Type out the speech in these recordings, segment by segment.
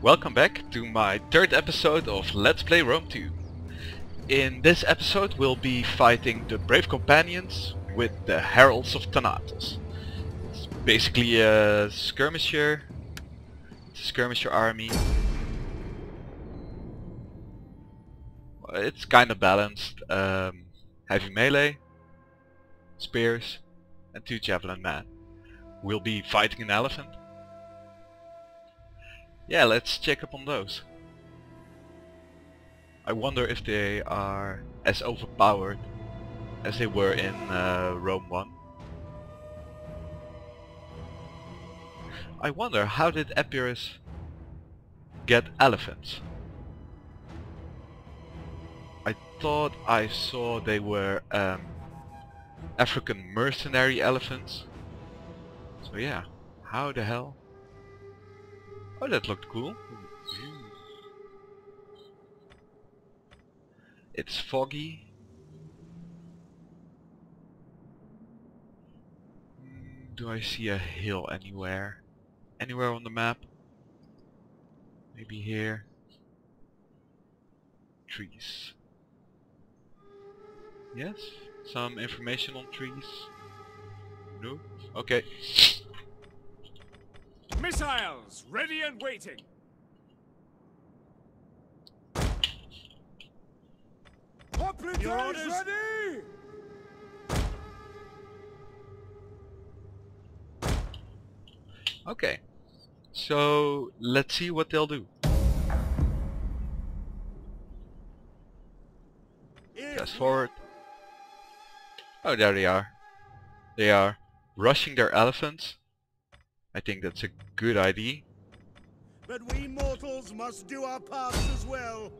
Welcome back to my third episode of Let's Play Rome 2. In this episode we'll be fighting the Brave Companions with the Heralds of Thanatos. It's basically a skirmisher, it's a skirmisher army. It's kinda balanced. Um, heavy melee, spears and two javelin men. We'll be fighting an elephant. Yeah, let's check up on those. I wonder if they are as overpowered as they were in uh, Rome 1. I wonder how did Epirus get elephants? I thought I saw they were um, African mercenary elephants. So yeah, how the hell? Oh, that looked cool. It's foggy. Do I see a hill anywhere? Anywhere on the map? Maybe here. Trees. Yes? Some information on trees? No? Okay. Missiles, ready and waiting. Your orders? ready! Okay. So let's see what they'll do. Fast forward. Oh, there they are. They are rushing their elephants. I think that's a good idea. But we mortals must do our parts as well.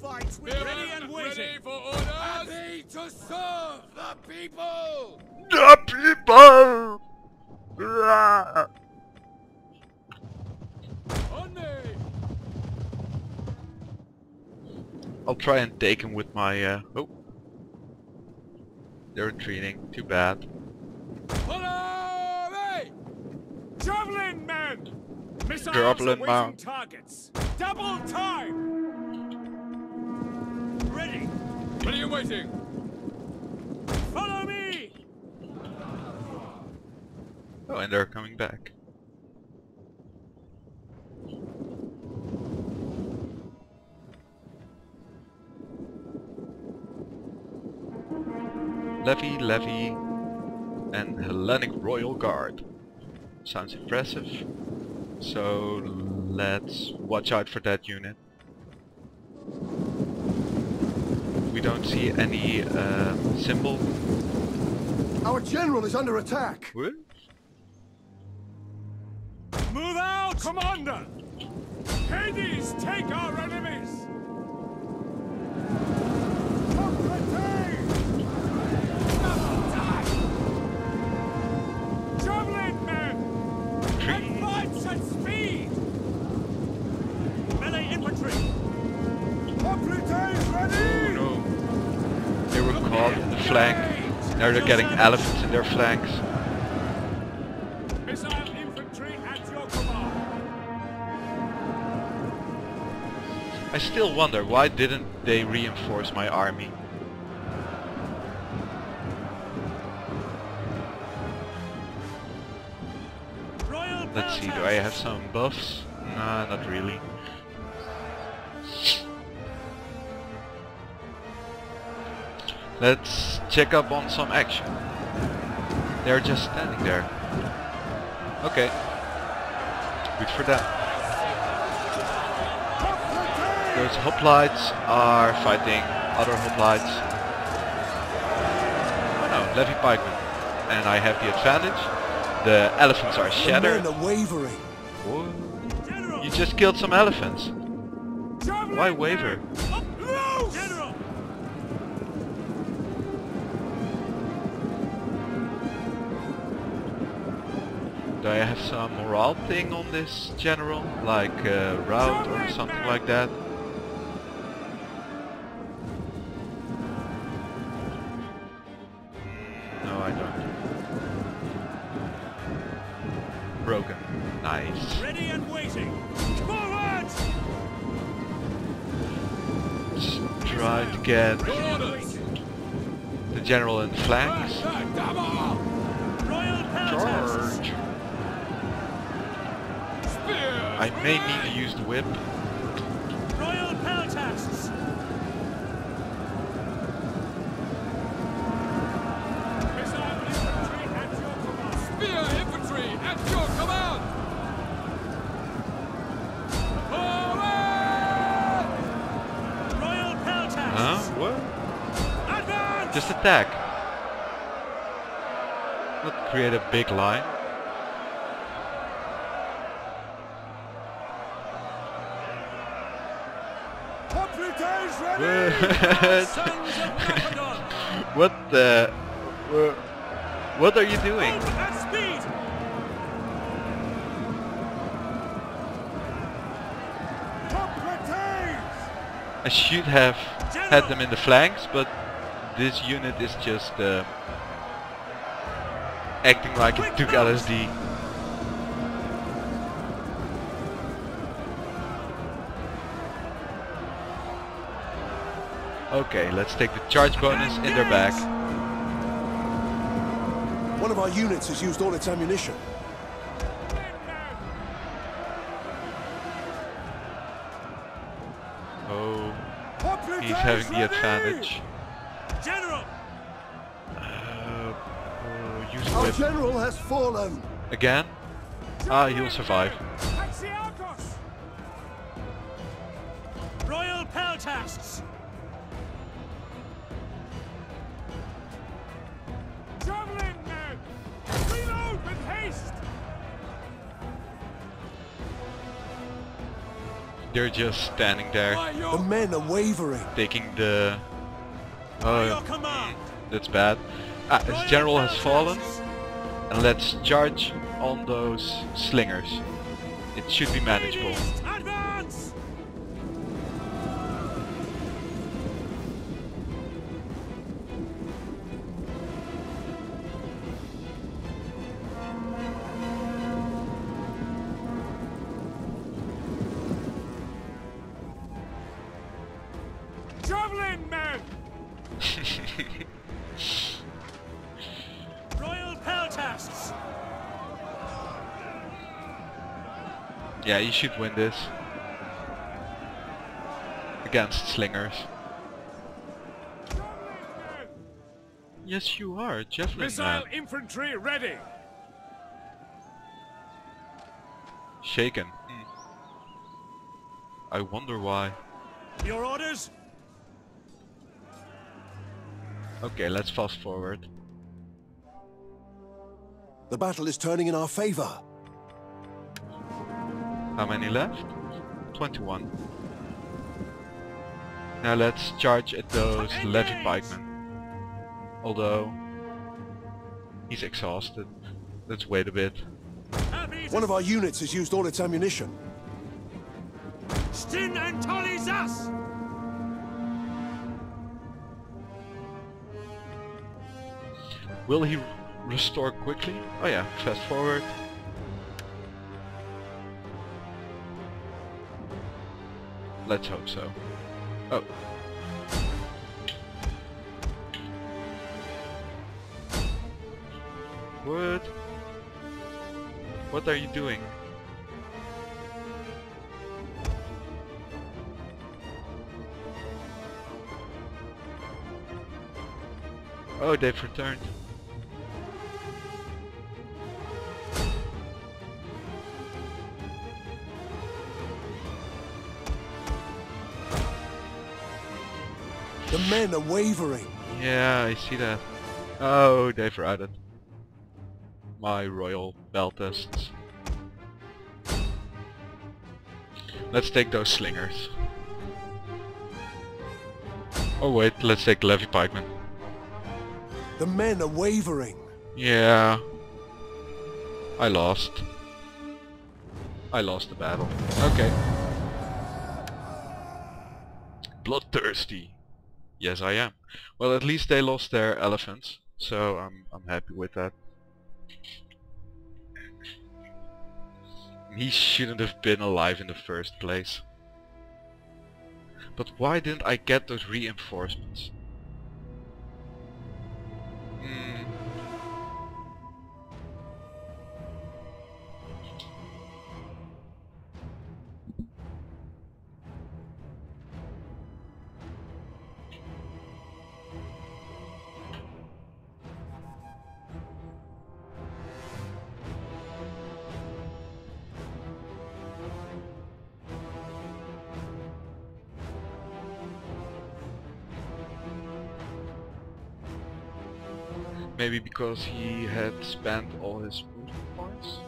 Fight with Ready and waiting. for orders! Happy to serve the people! The people! Ah! On! I'll try and take him with my, uh, oh. They're retreating, too bad. Follow me! Javelin men! Missiles Javelin awaiting man. targets. Double time! Ready! Ready and waiting! Follow me! Oh, and they're coming back. Levy, Levy, and Hellenic Royal Guard. Sounds impressive. So let's watch out for that unit. We don't see any um, symbol. Our general is under attack. What? Move out! Commander! Hades, take our enemies! Flank. Now they're getting elephants in their flanks. I still wonder why didn't they reinforce my army? Let's see, do I have some buffs? Nah, not really. Let's check up on some action. They're just standing there. Okay. Good for them. Those hoplites are fighting other hoplites. Oh no, Levy pikemen. And I have the advantage. The elephants are shattered. The wavering. You just killed some elephants. Why waver? I have some morale thing on this general? Like uh, route or something like that? No, I don't. Broken. Nice. Ready and waiting. Forward! Try to get the general in flanks. Charge! Spears. I may need to use the whip. Royal Peltasts! Missile infantry at your command. Spear infantry at your command. Forward! Royal Peltasts! Huh? What? Advance! Just attack. Not create a big line. What? The? What are you doing? I should have had them in the flanks, but this unit is just uh, acting like it took LSD. Okay, let's take the charge bonus in their back. One of our units has used all its ammunition. Oh, he's having the advantage. General! Uh, oh, use Our general has fallen. again. Ah, he'll survive. They're just standing there, The men are wavering. taking the. Oh, command! that's bad. Ah, his general has fallen, and let's charge on those slingers. It should be manageable. Yeah, you should win this. Against slingers. Yes, you are, Javelin Missile man. infantry ready! Shaken. Hmm. I wonder why. Your orders? Okay, let's fast forward. The battle is turning in our favor. How many left? 21. Now let's charge at those levy pikemen. Although he's exhausted. Let's wait a bit. One of our units has used all its ammunition. Stin and Tolly Zas! Will he restore quickly? Oh yeah, fast forward. Let's hope so. Oh. What? What are you doing? Oh, they've returned. Men are wavering. Yeah, I see that. Oh, they've routed. My royal Peltasts. Let's take those slingers. Oh wait, let's take Levy Pikemen. The men are wavering. Yeah. I lost. I lost the battle. Okay. Bloodthirsty. Yes, I am. Well, at least they lost their elephants, so I'm I'm happy with that. He shouldn't have been alive in the first place. But why didn't I get those reinforcements? Maybe because he had spent all his movement points?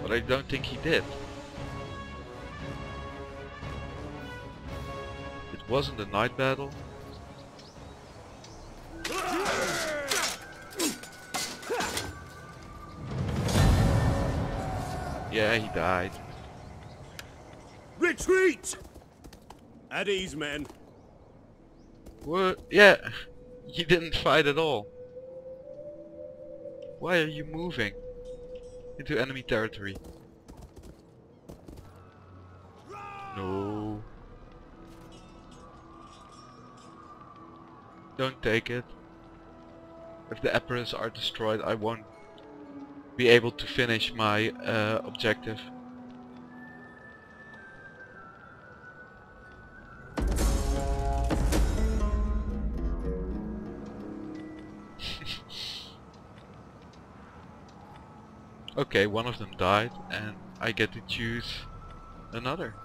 But I don't think he did. It wasn't a night battle. Yeah, he died. Retreat! At ease, men. What? Yeah, he didn't fight at all. Why are you moving into enemy territory? No. Don't take it. If the Emperors are destroyed, I won't be able to finish my uh, objective. Okay, one of them died and I get to choose another.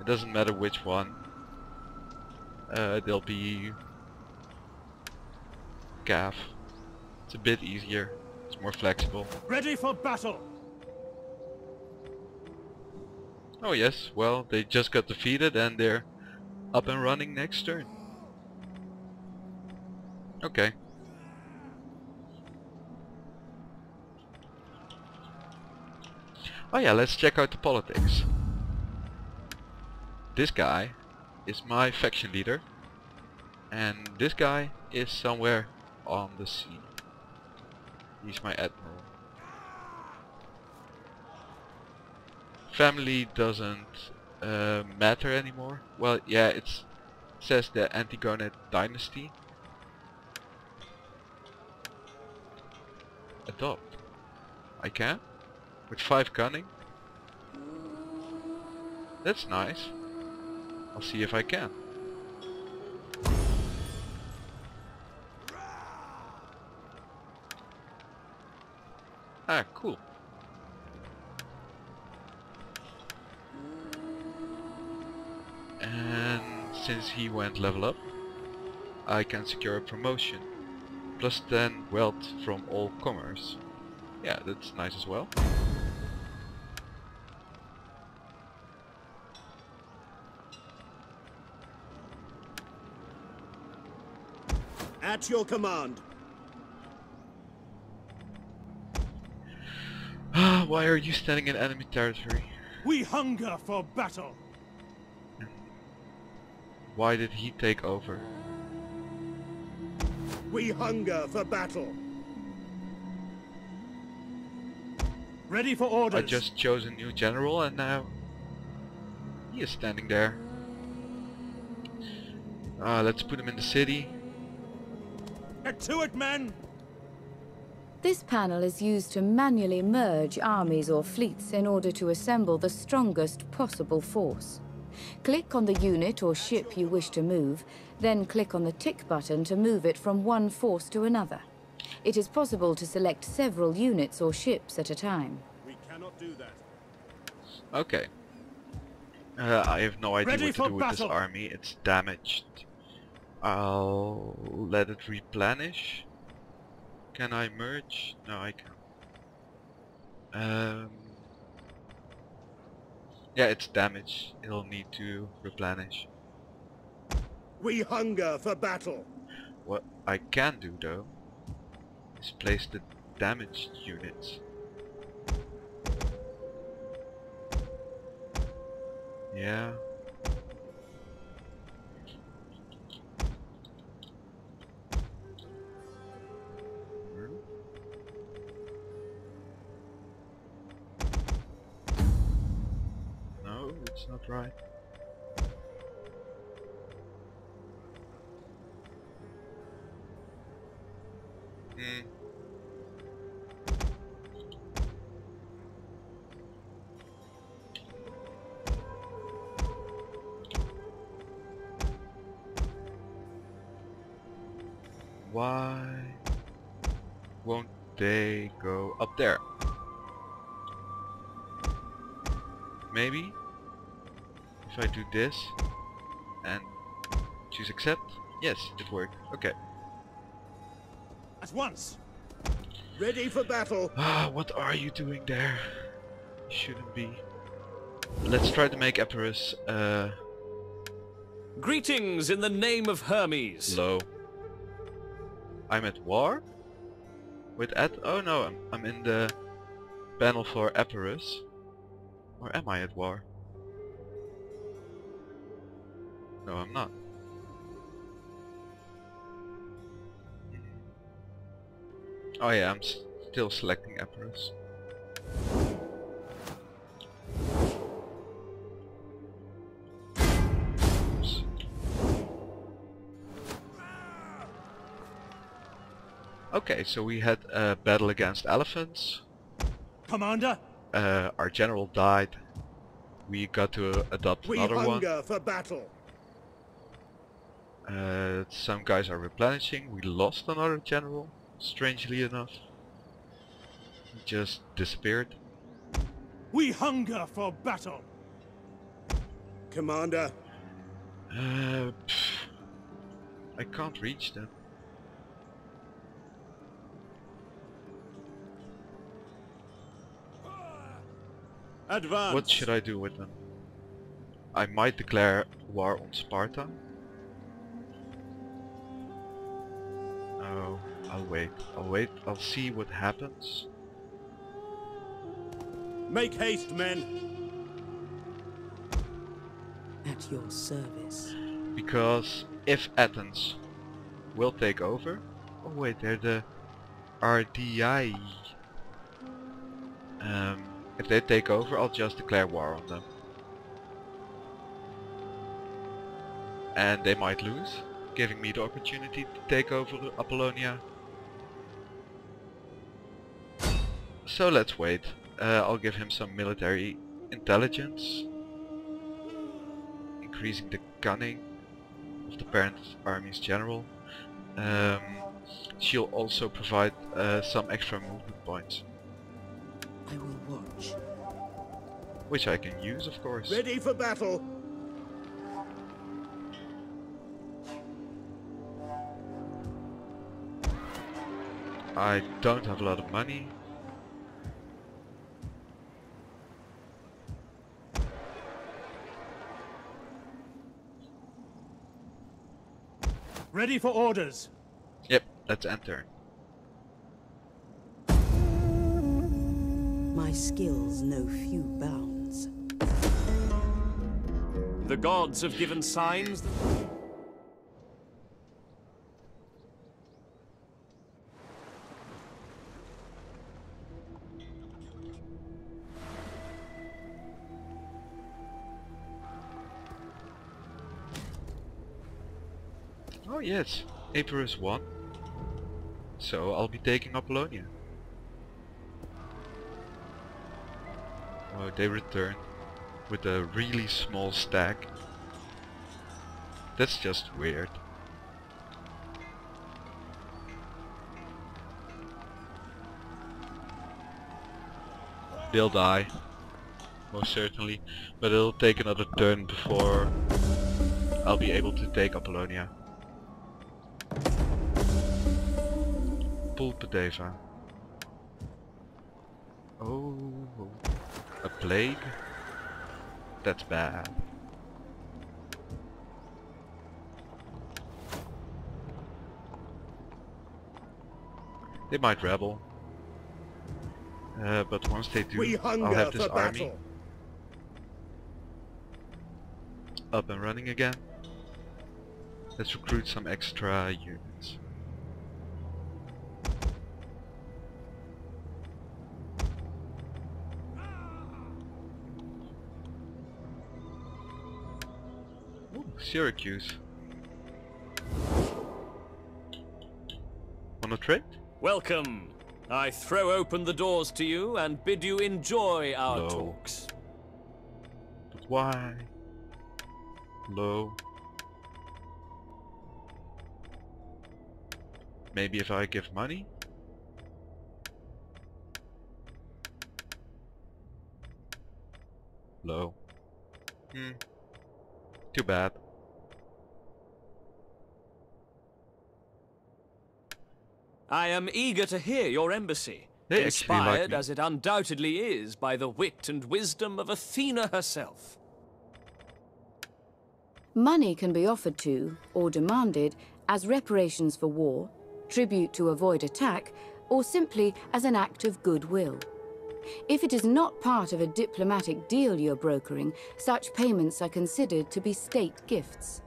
It doesn't matter which one. Uh, they'll be Gav. It's a bit easier. It's more flexible. Ready for battle. Oh yes, well they just got defeated and they're up and running next turn. Okay. Oh yeah, let's check out the politics. This guy is my faction leader. And this guy is somewhere on the sea. He's my admiral. Family doesn't uh, matter anymore. Well, yeah, it says the Antigonid dynasty. Adopt. I can? With 5 cunning? That's nice. I'll see if I can. Ah, cool. And since he went level up, I can secure a promotion. Plus 10 wealth from all commerce. Yeah, that's nice as well. At your command. Ah, Why are you standing in enemy territory? We hunger for battle. Why did he take over? We hunger for battle. Ready for orders. I just chose a new general and now he is standing there. Uh, let's put him in the city. Get to it, men. This panel is used to manually merge armies or fleets in order to assemble the strongest possible force. Click on the unit or ship you wish to move, then click on the tick button to move it from one force to another. It is possible to select several units or ships at a time. We cannot do that. Okay. Uh, I have no idea Ready what to do with this army. It's damaged. I'll let it replenish. Can I merge? No, I can't. Um, yeah, it's damaged. It'll need to replenish. We hunger for battle. What I can do though is place the damaged units. Yeah. right. Hmm. Why won't they go up there? Maybe? If I do this and choose accept. Yes, it worked. Okay. At once. Ready for battle. Ah, what are you doing there? You shouldn't be. Let's try to make Epirus uh, Greetings in the name of Hermes. low. I'm at war? With at Oh no, I'm, I'm in the panel for Epirus. Or am I at war? No, I'm not. Oh yeah, I'm s- still selecting Epirus. Okay, so we had a battle against elephants. Commander, Uh, our general died. We got to adopt We another one. We hunger for battle. Uh, some guys are replenishing. We lost another general, strangely enough. He just disappeared. we hunger for battle. Commander, Uh, pff, I can't reach them. advance. What should I do with them? I might declare war on Sparta. I'll wait. I'll wait. I'll see what happens. Make haste, men. At your service. Because if Athens will take over... Oh wait, they're the RDI. Um, if they take over, I'll just declare war on them. And they might lose, giving me the opportunity to take over Apollonia. So let's wait. Uh, I'll give him some military intelligence increasing the cunning of the parent army's general. Um, she'll also provide uh, some extra movement points, I will watch. which I can use of course. Ready for battle. I don't have a lot of money. Ready for orders. Yep, let's enter. My skills know few bounds. The gods have given signs yes, Epirus won. So I'll be taking Apollonia. Oh, they return with a really small stack. That's just weird. They'll die, most certainly, but it'll take another turn before I'll be able to take Apollonia. Pulpudeva. Oh, a plague? That's bad. They might rebel. Uh, but once they do, I'll have this army battle. up and running again. Let's recruit some extra units. Ooh, Syracuse. Wanna trade? Welcome. I throw open the doors to you and bid you enjoy our No. talks. But why? Low. Maybe if I give money? Low. Hmm. Too bad. I am eager to hear your embassy, They actually like inspired as it undoubtedly is by the wit and wisdom of Athena herself. Money can be offered to, or demanded, as reparations for war, tribute to avoid attack, or simply as an act of goodwill. If it is not part of a diplomatic deal you're brokering, such payments are considered to be state gifts.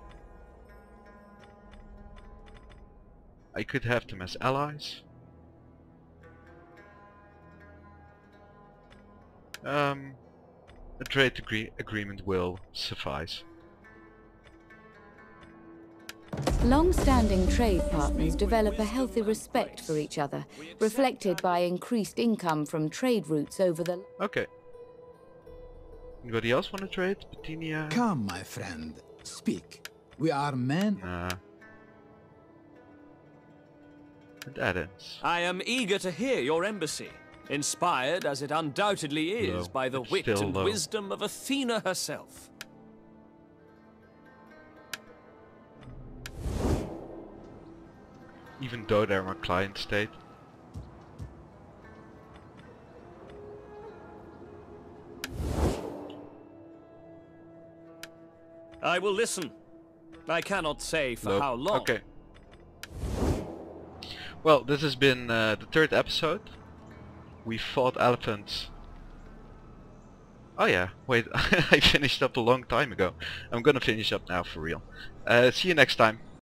I could have them as allies. Um, a trade agree agreement will suffice. Long-standing trade partners develop a healthy respect for each other, reflected by increased income from trade routes over the... Okay. Anybody else want to trade? Bithynia? Come, my friend, speak. We are men. Nah. I am eager to hear your embassy, inspired as it undoubtedly is Low. by the It's wit and low. wisdom of Athena herself. Even though they're my client state. I will listen. I cannot say for Low. how long. Okay. Well, this has been uh, the third episode. We fought elephants. Oh yeah, wait, I finished up a long time ago. I'm gonna finish up now for real. Uh, see you next time.